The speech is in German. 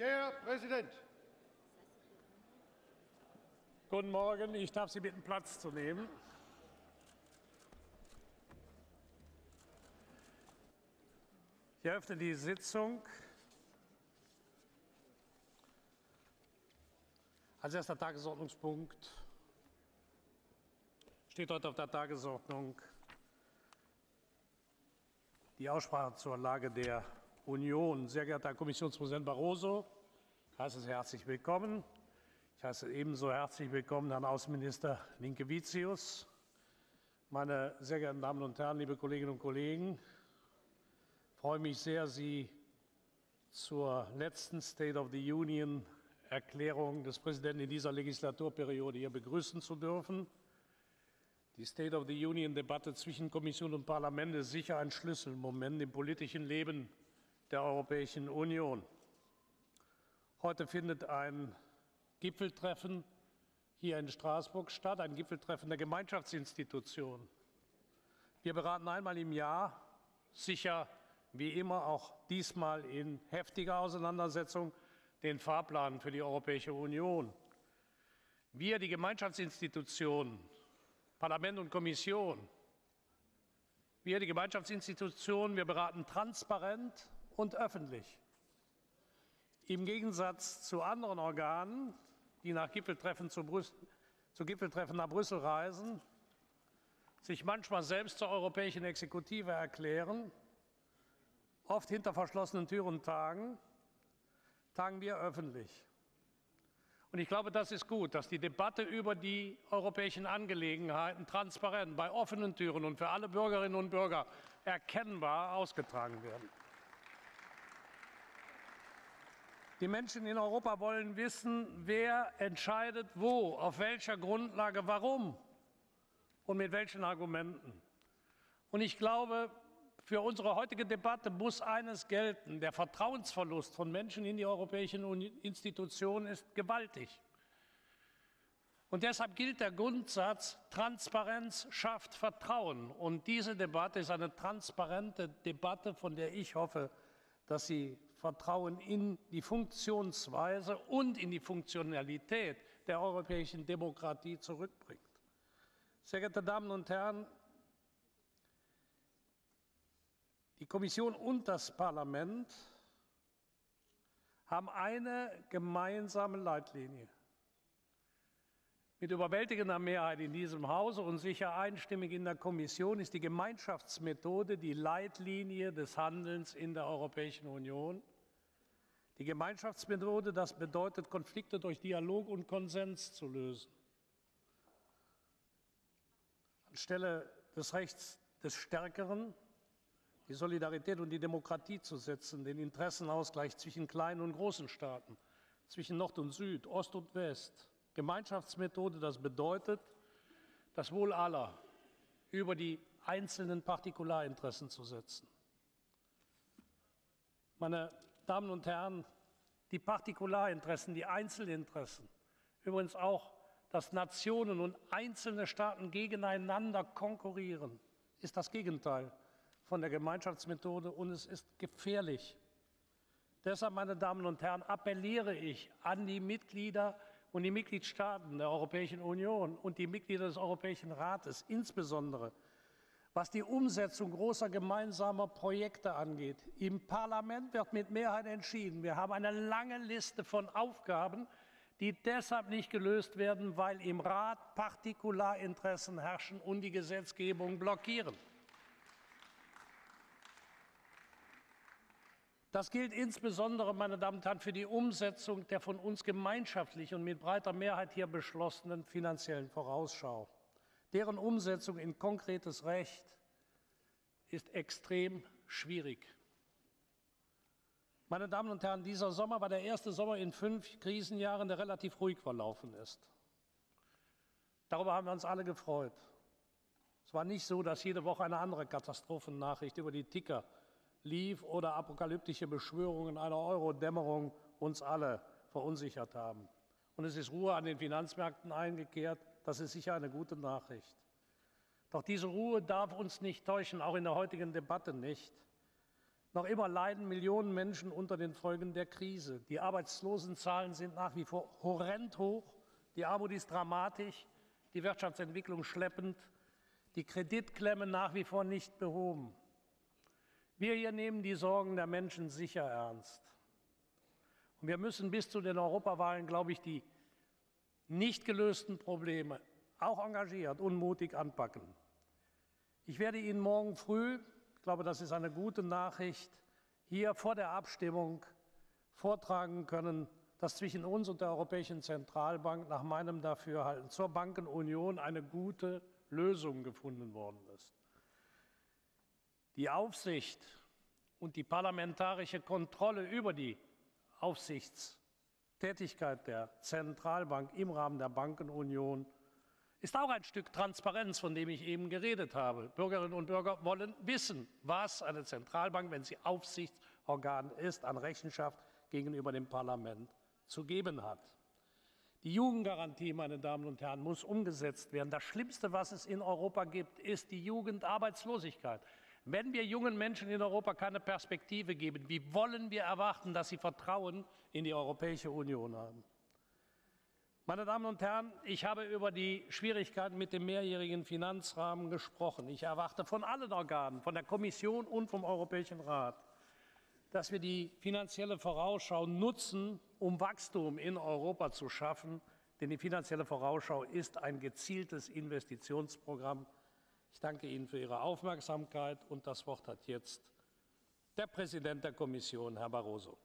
Der Präsident. Guten Morgen. Ich darf Sie bitten, Platz zu nehmen. Ich eröffne die Sitzung. Als erster Tagesordnungspunkt steht heute auf der Tagesordnung die Aussprache zur Lage der Union. Sehr geehrter Herr Kommissionspräsident Barroso, ich heiße Sie herzlich willkommen. Ich heiße ebenso herzlich willkommen Herrn Außenminister Linkevicius. Meine sehr geehrten Damen und Herren, liebe Kolleginnen und Kollegen, ich freue mich sehr, Sie zur letzten State of the Union Erklärung des Präsidenten in dieser Legislaturperiode hier begrüßen zu dürfen. Die State of the Union Debatte zwischen Kommission und Parlament ist sicher ein Schlüsselmoment im politischen Leben der Europäischen Union. Heute findet ein Gipfeltreffen hier in Straßburg statt, ein Gipfeltreffen der Gemeinschaftsinstitutionen. Wir beraten einmal im Jahr, sicher wie immer auch diesmal in heftiger Auseinandersetzung, den Fahrplan für die Europäische Union. Wir, die Gemeinschaftsinstitutionen, Parlament und Kommission, wir, die Gemeinschaftsinstitutionen, wir beraten transparent und öffentlich. Im Gegensatz zu anderen Organen, die nach Gipfeltreffen zu, Brüssel, zu Gipfeltreffen nach Brüssel reisen, sich manchmal selbst zur europäischen Exekutive erklären oft hinter verschlossenen Türen tagen, tagen wir öffentlich. Und ich glaube, das ist gut, dass die Debatte über die europäischen Angelegenheiten transparent bei offenen Türen und für alle Bürgerinnen und Bürger erkennbar ausgetragen werden. Die Menschen in Europa wollen wissen, wer entscheidet wo, auf welcher Grundlage, warum und mit welchen Argumenten. Und ich glaube, für unsere heutige Debatte muss eines gelten. Der Vertrauensverlust von Menschen in die europäischen Institutionen ist gewaltig. Und deshalb gilt der Grundsatz, Transparenz schafft Vertrauen. Und diese Debatte ist eine transparente Debatte, von der ich hoffe, dass sie Vertrauen in die Funktionsweise und in die Funktionalität der europäischen Demokratie zurückbringt. Sehr geehrte Damen und Herren, Die Kommission und das Parlament haben eine gemeinsame Leitlinie. Mit überwältigender Mehrheit in diesem Hause und sicher einstimmig in der Kommission ist die Gemeinschaftsmethode die Leitlinie des Handelns in der Europäischen Union. Die Gemeinschaftsmethode, das bedeutet, Konflikte durch Dialog und Konsens zu lösen. Anstelle des Rechts des Stärkeren die Solidarität und die Demokratie zu setzen, den Interessenausgleich zwischen kleinen und großen Staaten, zwischen Nord und Süd, Ost und West. Gemeinschaftsmethode, das bedeutet, das Wohl aller über die einzelnen Partikularinteressen zu setzen. Meine Damen und Herren, die Partikularinteressen, die Einzelinteressen, übrigens auch, dass Nationen und einzelne Staaten gegeneinander konkurrieren, ist das Gegenteil von der Gemeinschaftsmethode und es ist gefährlich. Deshalb, meine Damen und Herren, appelliere ich an die Mitglieder und die Mitgliedstaaten der Europäischen Union und die Mitglieder des Europäischen Rates, insbesondere was die Umsetzung großer gemeinsamer Projekte angeht. Im Parlament wird mit Mehrheit entschieden. Wir haben eine lange Liste von Aufgaben, die deshalb nicht gelöst werden, weil im Rat Partikularinteressen herrschen und die Gesetzgebung blockieren. Das gilt insbesondere, meine Damen und Herren, für die Umsetzung der von uns gemeinschaftlich und mit breiter Mehrheit hier beschlossenen finanziellen Vorausschau. Deren Umsetzung in konkretes Recht ist extrem schwierig. Meine Damen und Herren, dieser Sommer war der erste Sommer in fünf Krisenjahren, der relativ ruhig verlaufen ist. Darüber haben wir uns alle gefreut. Es war nicht so, dass jede Woche eine andere Katastrophennachricht über die Ticker lief oder apokalyptische Beschwörungen einer Euro-Dämmerung uns alle verunsichert haben. Und es ist Ruhe an den Finanzmärkten eingekehrt. Das ist sicher eine gute Nachricht. Doch diese Ruhe darf uns nicht täuschen, auch in der heutigen Debatte nicht. Noch immer leiden Millionen Menschen unter den Folgen der Krise. Die Arbeitslosenzahlen sind nach wie vor horrend hoch, die Armut ist dramatisch, die Wirtschaftsentwicklung schleppend, die Kreditklemme nach wie vor nicht behoben. Wir hier nehmen die Sorgen der Menschen sicher ernst. Und wir müssen bis zu den Europawahlen, glaube ich, die nicht gelösten Probleme auch engagiert und mutig anpacken. Ich werde Ihnen morgen früh, ich glaube, das ist eine gute Nachricht, hier vor der Abstimmung vortragen können, dass zwischen uns und der Europäischen Zentralbank nach meinem Dafürhalten zur Bankenunion eine gute Lösung gefunden worden ist. Die Aufsicht und die parlamentarische Kontrolle über die Aufsichtstätigkeit der Zentralbank im Rahmen der Bankenunion ist auch ein Stück Transparenz, von dem ich eben geredet habe. Bürgerinnen und Bürger wollen wissen, was eine Zentralbank, wenn sie Aufsichtsorgan ist, an Rechenschaft gegenüber dem Parlament zu geben hat. Die Jugendgarantie, meine Damen und Herren, muss umgesetzt werden. Das Schlimmste, was es in Europa gibt, ist die Jugendarbeitslosigkeit. Wenn wir jungen Menschen in Europa keine Perspektive geben, wie wollen wir erwarten, dass sie Vertrauen in die Europäische Union haben? Meine Damen und Herren, ich habe über die Schwierigkeiten mit dem mehrjährigen Finanzrahmen gesprochen. Ich erwarte von allen Organen, von der Kommission und vom Europäischen Rat, dass wir die finanzielle Vorausschau nutzen, um Wachstum in Europa zu schaffen. Denn die finanzielle Vorausschau ist ein gezieltes Investitionsprogramm. Ich danke Ihnen für Ihre Aufmerksamkeit. Und das Wort hat jetzt der Präsident der Kommission, Herr Barroso.